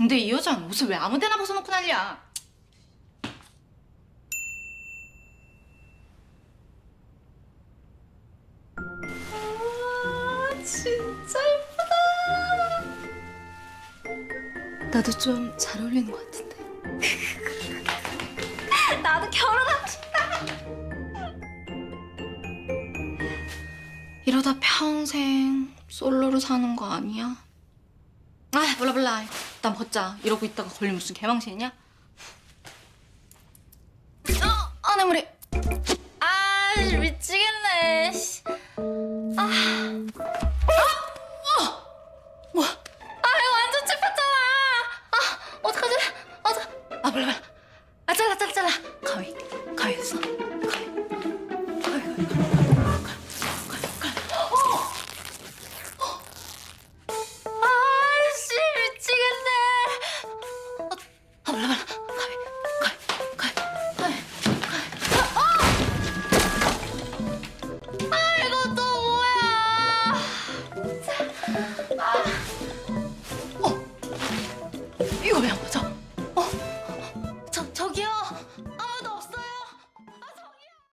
근데 이 여자는 옷을 왜 아무 데나 벗어놓고 난리야? 아, 진짜 예쁘다. 나도 좀 잘 어울리는 것 같은데. 나도 결혼하고 싶다. 이러다 평생 솔로로 사는 거 아니야? 아 몰라 몰라. 난 벗자. 이러고 있다가 걸리면 무슨 개망신이냐? 어, 아, 내 머리. 아, 미치겠네. 씨. 아, 아, 어, 뭐야? 아. 아? 아. 아, 잘라 잘라 잘라. 가위, 가위 했어. 가위, 가위, 가위, 가위, 자, 아, 어, 이거 왜안 맞아?